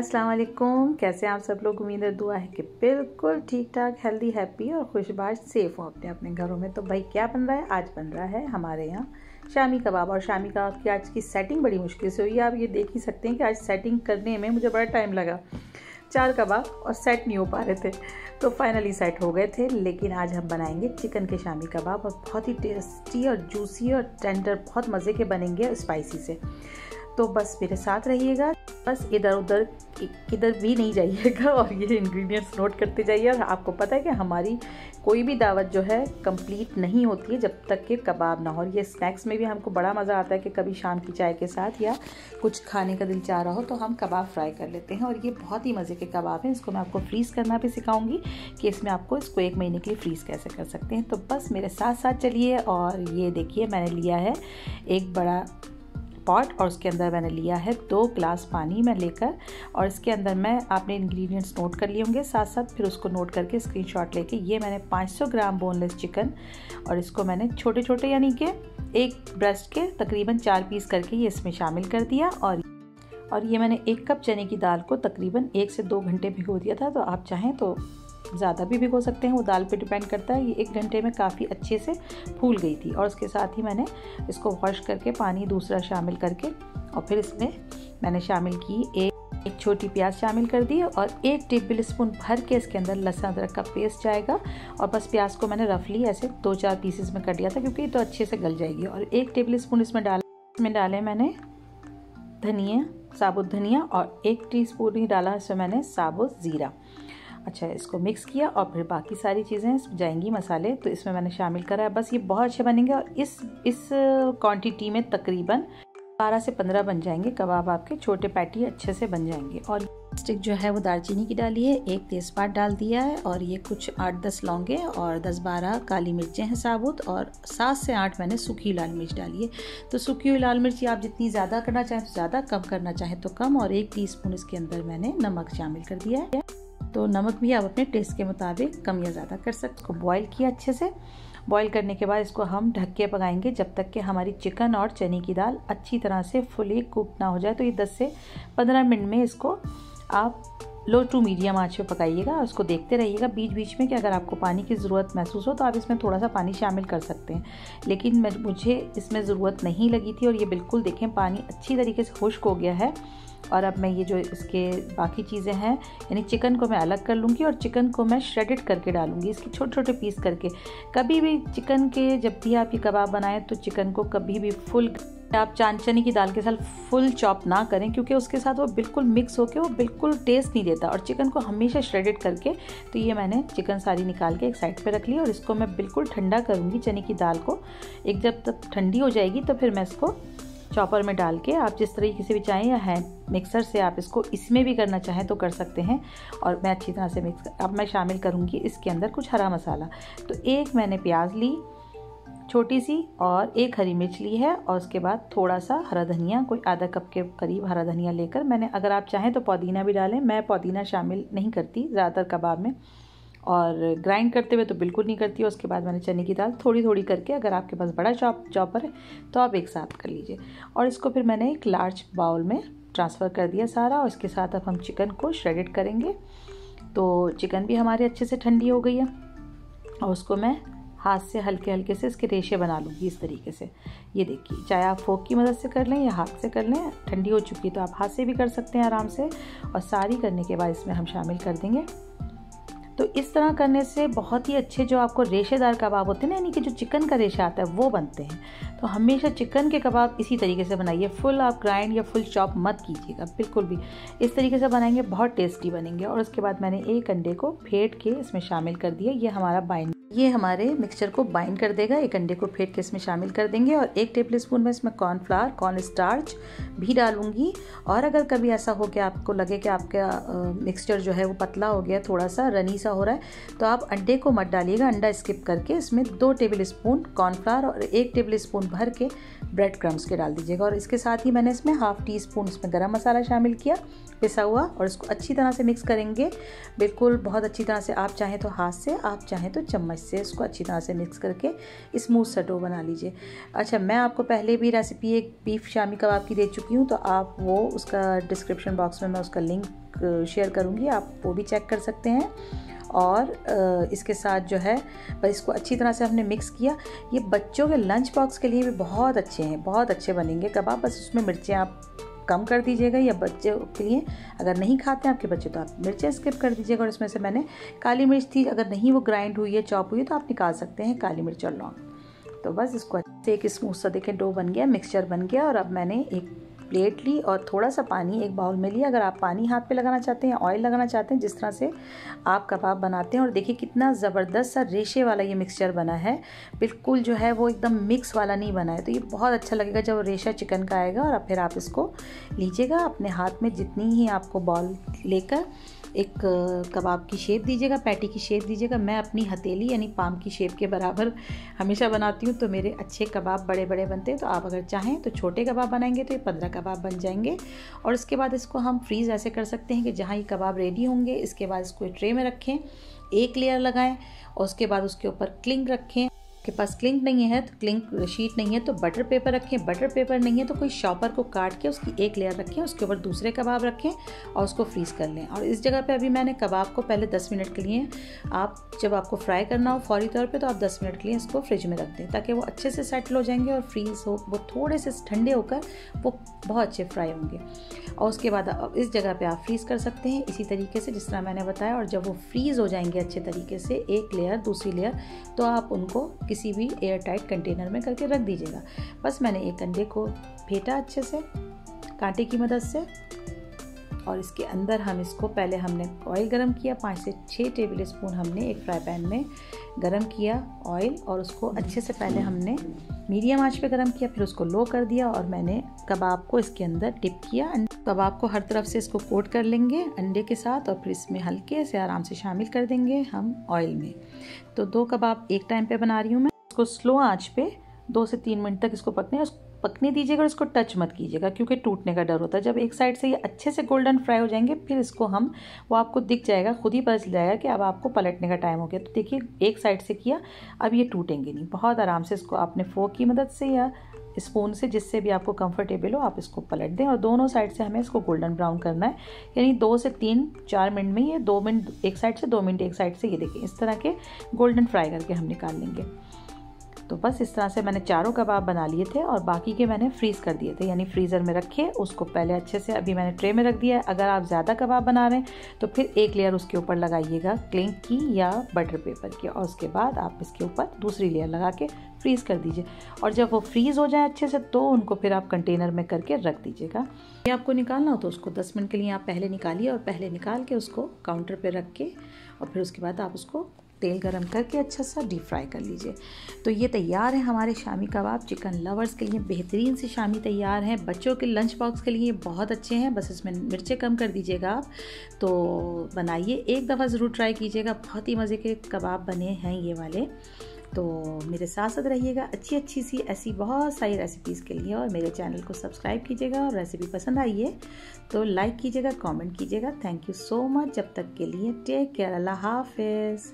अस्सलाम वालेकुम कैसे आप सब लोग? उम्मीद है दुआ है कि बिल्कुल ठीक ठाक हेल्दी हैप्पी और खुशबाश सेफ़ हो अपने अपने घरों में। तो भाई, क्या बन रहा है? आज बन रहा है हमारे यहाँ शामी कबाब। और शामी कबाब की आज की सेटिंग बड़ी मुश्किल से हुई है। आप ये देख ही सकते हैं कि आज सेटिंग करने में मुझे बड़ा टाइम लगा। चार कबाब और सेट नहीं हो पा रहे थे तो फाइनली सेट हो गए थे। लेकिन आज हम बनाएँगे चिकन के शामी कबाब और बहुत ही टेस्टी और जूसी और टेंडर बहुत मज़े के बनेंगे स्पाइसी से। तो बस मेरे साथ रहिएगा। बस इधर उधर किधर भी नहीं जाइएगा और ये इंग्रेडिएंट्स नोट करते जाइए और आपको पता है कि हमारी कोई भी दावत जो है कंप्लीट नहीं होती है जब तक कि कबाब ना हो। और ये स्नैक्स में भी हमको बड़ा मज़ा आता है कि कभी शाम की चाय के साथ या कुछ खाने का दिल चाह रहा हो तो हम कबाब फ्राई कर लेते हैं। और ये बहुत ही मज़े के कबाब हैं। इसको मैं आपको फ्रीज़ करना भी सिखाऊँगी कि इसमें आपको इसको एक महीने के लिए फ्रीज़ कैसे कर सकते हैं। तो बस मेरे साथ साथ चलिए और ये देखिए मैंने लिया है एक बड़ा पॉट और उसके अंदर मैंने लिया है दो ग्लास पानी मैं लेकर और इसके अंदर मैं आपने इंग्रेडिएंट्स नोट कर लिए होंगे, साथ साथ फिर उसको नोट करके स्क्रीनशॉट लेके ये मैंने 500 ग्राम बोनलेस चिकन और इसको मैंने छोटे छोटे यानी कि एक ब्रेस्ट के तकरीबन चार पीस करके ये इसमें शामिल कर दिया और और ये मैंने एक कप चने की दाल को तकरीबन एक से दो घंटे भिगो दिया था तो आप चाहें तो ज़्यादा भी भिगो सकते हैं, वो दाल पे डिपेंड करता है। ये एक घंटे में काफ़ी अच्छे से फूल गई थी और उसके साथ ही मैंने इसको वॉश करके पानी दूसरा शामिल करके और फिर इसमें मैंने शामिल की एक एक छोटी प्याज शामिल कर दी और एक टेबल स्पून भर के इसके अंदर लहसुन अदरक का पेस्ट जाएगा। और बस प्याज को मैंने रफली ऐसे दो चार पीसेस में कर दिया था क्योंकि ये तो अच्छे से गल जाएगी। और एक टेबल स्पून इसमें डाल, इसमें डाले मैंने धनिया, साबुत धनिया और एक टीस्पून ही डाला इसमें मैंने साबुत ज़ीरा। अच्छा इसको मिक्स किया और फिर बाकी सारी चीज़ें, जाएँगी मसाले तो इसमें मैंने शामिल करा है। बस ये बहुत अच्छे बनेंगे और इस इस क्वांटिटी में तकरीबन बारह से पंद्रह बन जाएँगे कबाब आपके, छोटे पैटी अच्छे से बन जाएँगे। और स्टिक जो है वो दालचीनी की डाली है, एक तेज़पात डाल दिया है और ये कुछ आठ दस लौंगे और दस बारह काली मिर्चें हैं साबुत और सात से आठ मैंने सूखी लाल मिर्च डाली है। तो सूखी हुई लाल मिर्ची आप जितनी ज़्यादा करना चाहें तो ज़्यादा कम करना चाहें तो कम और एक टीस्पून इसके अंदर मैंने नमक शामिल कर दिया है। तो नमक भी आप अपने टेस्ट के मुताबिक कम या ज़्यादा कर सकते इसको बॉईल किया अच्छे से। बॉईल करने के बाद इसको हम ढक के पकाएँगे जब तक कि हमारी चिकन और चने की दाल अच्छी तरह से फुली कुक ना हो जाए। तो ये 10 से 15 मिनट में इसको आप लो टू मीडियम आँच पे पकाइएगा और उसको देखते रहिएगा बीच बीच में कि अगर आपको पानी की ज़रूरत महसूस हो तो आप इसमें थोड़ा सा पानी शामिल कर सकते हैं। लेकिन मुझे इसमें ज़रूरत नहीं लगी थी और ये बिल्कुल देखें पानी अच्छी तरीके से खुश्क हो गया है। और अब मैं ये जो इसके बाकी चीज़ें हैं, यानी चिकन को मैं अलग कर लूँगी और चिकन को मैं श्रेडिड करके डालूँगी। इसके छोटे छोटे पीस करके। कभी भी चिकन के जब भी आप ये कबाब बनाएँ तो चिकन को कभी भी फुल आप चांचनी की दाल के साथ फुल चॉप ना करें, क्योंकि उसके साथ वो बिल्कुल मिक्स होकर वो बिल्कुल टेस्ट नहीं देता। और चिकन को हमेशा श्रेडिड करके तो ये मैंने चिकन सारी निकाल के एक साइड पे रख ली और इसको मैं बिल्कुल ठंडा करूँगी चने की दाल को। एक जब तक ठंडी हो जाएगी तो फिर मैं इसको चॉपर में डाल के आप जिस तरीके से भी चाहें या हैंड मिक्सर से आप इसको इसमें भी करना चाहें तो कर सकते हैं। और मैं अच्छी तरह से मिक्स अब मैं शामिल करूँगी इसके अंदर कुछ हरा मसाला। तो एक मैंने प्याज ली, छोटी सी, और एक हरी मिर्च ली है, और उसके बाद थोड़ा सा हरा धनिया, कोई आधा कप के करीब हरा धनिया लेकर मैंने अगर आप चाहें तो पुदीना भी डालें। मैं पुदीना शामिल नहीं करती, ज़्यादातर कबाब में। और ग्राइंड करते हुए तो बिल्कुल नहीं करती, उसके बाद मैंने चने की दाल थोड़ी थोड़ी करके, अगर आपके पास बड़ा चॉप, चॉपर है तो आप एक साथ कर लीजिए। और इसको फिर मैंने एक लार्ज बाउल में ट्रांसफ़र कर दिया सारा, और इसके साथ अब हम चिकन को श्रेडिड करेंगे। तो चिकन भी हमारे अच्छे से ठंडी हो गई है, और उसको मैं हाथ से हल्के हल्के से इसके रेशे बना लूँगी इस तरीके से। ये देखिए, चाहे आप फोक की मदद से कर लें या हाथ से कर लें, ठंडी हो चुकी है तो आप हाथ से भी कर सकते हैं आराम से, और सारी करने के बाद इसमें हम शामिल कर देंगे। तो इस तरह करने से बहुत ही अच्छे जो आपको रेशेदार कबाब होते हैं ना, यानी कि जो चिकन का रेशा आता है, वो बनते हैं। तो हमेशा चिकन के कबाब इसी तरीके से बनाइए। फुल आप ग्राइंड या फुल चॉप मत कीजिएगा, बिल्कुल भी। इस तरीके से बनाएँगे, बहुत टेस्टी बनेंगे। और उसके बाद मैंने एक अंडे को फेंट के इसमें शामिल कर दिया। ये हमारा बाइंड ये हमारे मिक्सचर को बाइंड कर देगा, एक अंडे को फेंट के इसमें शामिल कर देंगे और एक टेबल स्पून में इसमें कॉर्नफ्लावर कॉर्न स्टार्च भी डालूँगी। और अगर कभी ऐसा हो कि आपको लगे कि आपका मिक्सचर जो है वो पतला हो गया थोड़ा सा रनी सा हो रहा है तो आप अंडे को मत डालिएगा, अंडा स्किप करके इसमें दो टेबल स्पून कॉर्नफ्लावर और एक टेबल स्पून भर के ब्रेड क्रम्स के डाल दीजिएगा। और इसके साथ ही मैंने इसमें हाफ़ टी स्पून इसमें गर्म मसाला शामिल किया, पिसा हुआ, और इसको अच्छी तरह से मिक्स करेंगे। बिल्कुल बहुत अच्छी तरह से आप चाहें तो हाथ से, आप चाहें तो चम्मच से, इसको अच्छी तरह से मिक्स करके स्मूथ सा डो बना लीजिए। अच्छा मैं आपको पहले भी रेसिपी एक बीफ शामी कबाब की दे चुकी हूँ तो आप वो उसका डिस्क्रिप्शन बॉक्स में मैं उसका लिंक शेयर करूँगी, आप वो भी चेक कर सकते हैं। और इसके साथ जो है, बस इसको अच्छी तरह से हमने मिक्स किया। ये बच्चों के लंच बॉक्स के लिए भी बहुत अच्छे हैं, बहुत अच्छे बनेंगे कबाब। बस उसमें मिर्चें आप कम कर दीजिएगा या बच्चे के लिए अगर नहीं खाते हैं आपके बच्चे तो आप मिर्चें स्किप कर दीजिएगा और इसमें से मैंने काली मिर्च थी, अगर नहीं वो ग्राइंड हुई है चॉप हुई है तो आप निकाल सकते हैं काली मिर्च और लौंग। तो बस इसको अच्छे एक स्मूथ सा देखें डो बन गया मिक्सचर बन गया और अब मैंने एक प्लेट ली और थोड़ा सा पानी एक बाउल में लिया। अगर आप पानी हाथ पे लगाना चाहते हैं, ऑयल लगाना चाहते हैं, जिस तरह से आप कबाब बनाते हैं, और देखिए कितना ज़बरदस्त सा रेशे वाला ये मिक्सचर बना है। बिल्कुल जो है वो एकदम मिक्स वाला नहीं बना है। तो ये बहुत अच्छा लगेगा जब रेशा चिकन का आएगा, और फिर आप इसको लीजिएगा अपने हाथ में जितनी ही आपको बॉल लेकर एक कबाब की शेप दीजिएगा, पैटी की शेप दीजिएगा। मैं अपनी हथेली यानी पाम की शेप के बराबर हमेशा बनाती हूँ तो मेरे अच्छे कबाब बड़े बड़े बनते हैं। तो आप अगर चाहें तो छोटे कबाब बनाएँगे तो ये पंद्रह कबाब बन जाएँगे। और इसके बाद इसको हम फ्रीज़ ऐसे कर सकते हैं कि जहाँ ये कबाब रेडी होंगे, इसके बाद इसको ट्रे में रखें, एक लेयर लगाएँ और उसके बाद उसके ऊपर क्लिंग रखें। आपके पास क्लिंक नहीं है तो क्लिंक शीट नहीं है तो बटर पेपर रखें। बटर पेपर नहीं है तो कोई शॉपर को काट के उसकी एक लेयर रखें, उसके ऊपर दूसरे कबाब रखें और उसको फ्रीज़ कर लें। और इस जगह पे अभी मैंने कबाब को पहले 10 मिनट के लिए, आप जब आपको फ्राई करना हो फौरी तौर पे तो आप 10 मिनट के लिए इसको फ्रिज में रख दें, ताकि वो अच्छे से सेटल हो जाएँगे और फ्रीज़ हो, वो थोड़े से ठंडे होकर वो बहुत अच्छे फ्राई होंगे। और उसके बाद इस जगह पर आप फ्रीज़ कर सकते हैं, इसी तरीके से जिस तरह मैंने बताया, और जब वो फ्रीज़ हो जाएँगे अच्छे तरीके से, एक लेयर दूसरी लेयर तो आप उनको किसी भी एयर टाइट कंटेनर में करके रख दीजिएगा। बस मैंने एक अंडे को फेंटा अच्छे से, कांटे की मदद से और इसके अंदर हम इसको पहले हमने ऑयल गरम किया, पाँच से छः टेबल स्पून हमने एक फ्राई पैन में गरम किया ऑयल और उसको अच्छे से पहले हमने मीडियम आँच पे गरम किया, फिर उसको लो कर दिया और मैंने कबाब को इसके अंदर डिप किया। कबाब को हर तरफ़ से इसको कोट कर लेंगे अंडे के साथ और फिर इसमें हल्के से आराम से शामिल कर देंगे हम ऑयल में। तो दो कबाब एक टाइम पे बना रही हूँ मैं। इसको स्लो आँच पे दो से तीन मिनट तक इसको पकने पकने दीजिएगा और इसको टच मत कीजिएगा, क्योंकि टूटने का डर होता है। जब एक साइड से ये अच्छे से गोल्डन फ्राई हो जाएँगे, फिर इसको हम, वो आपको दिख जाएगा, खुद ही पता चल जाएगा कि अब आपको पलटने का टाइम हो गया। तो देखिए, एक साइड से किया, अब ये टूटेंगे नहीं। बहुत आराम से इसको आपने फोक की मदद से या स्पून से, जिससे भी आपको कंफर्टेबल हो, आप इसको पलट दें। और दोनों साइड से हमें इसको गोल्डन ब्राउन करना है। यानी दो से तीन, चार मिनट में ये दो मिनट, एक साइड से दो मिनट, एक साइड से ये देखें इस तरह के गोल्डन फ्राई करके हम निकाल लेंगे। तो बस इस तरह से मैंने चारों कबाब बना लिए थे और बाकी के मैंने फ्रीज़ कर दिए थे, यानी फ्रीज़र में रखे, उसको पहले अच्छे से अभी मैंने ट्रे में रख दिया है। अगर आप ज़्यादा कबाब बना रहे हैं तो फिर एक लेयर उसके ऊपर लगाइएगा क्लिंक की या बटर पेपर की, और उसके बाद आप इसके ऊपर दूसरी लेयर लगा के फ्रीज़ कर दीजिए। और जब वो फ्रीज़ हो जाए अच्छे से तो उनको फिर आप कंटेनर में करके रख दीजिएगा। ये आपको निकालना हो तो उसको दस मिनट के लिए आप पहले निकालिए और पहले निकाल के उसको काउंटर पर रख के, और फिर उसके बाद आप उसको तेल गरम करके अच्छा सा डीप फ्राई कर लीजिए। तो ये तैयार है हमारे शामी कबाब चिकन लवर्स के लिए। बेहतरीन से शामी तैयार हैं। बच्चों के लंच बॉक्स के लिए बहुत अच्छे हैं। बस इसमें मिर्चें कम कर दीजिएगा आप। तो बनाइए। एक दफ़ा ज़रूर ट्राई कीजिएगा। बहुत ही मज़े के कबाब बने हैं ये वाले। तो मेरे साथ साथ रहिएगा अच्छी अच्छी सी ऐसी बहुत सारी रेसिपीज़ के लिए। और मेरे चैनल को सब्सक्राइब कीजिएगा और रेसिपी पसंद आई है तो लाइक कीजिएगा कमेंट कीजिएगा। थैंक यू सो मच जब तक के लिए टेक केयर अल्लाह हाफिज़।